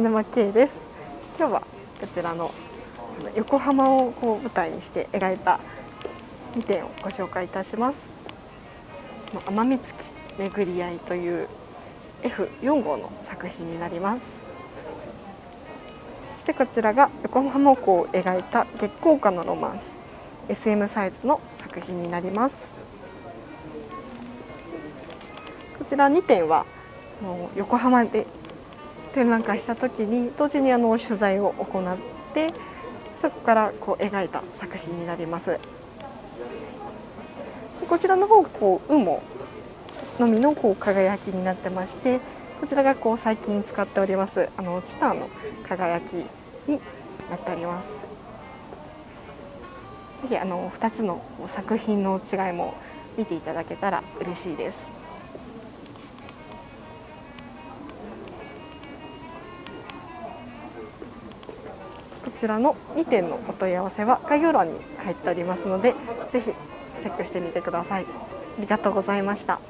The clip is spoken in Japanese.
長沼圭です。今日はこちらの横浜をこう舞台にして描いた2点をご紹介いたします。天海月巡り合いという F4 号の作品になります。そしてこちらが横浜港を描いた月光下のロマンス SM サイズの作品になります。こちら2点は横浜で展覧会した時に同時にあの取材を行ってそこからこう描いた作品になります。こちらの方がこう「う」ものみのこう輝きになってましてこちらがこう最近使っておりますあのチタンの輝きになっております。ぜひあの2つの作品の違いも見ていただけたら嬉しいです。ちらの2点のお問い合わせは概要欄に入っておりますのでぜひチェックしてみてください。ありがとうございました。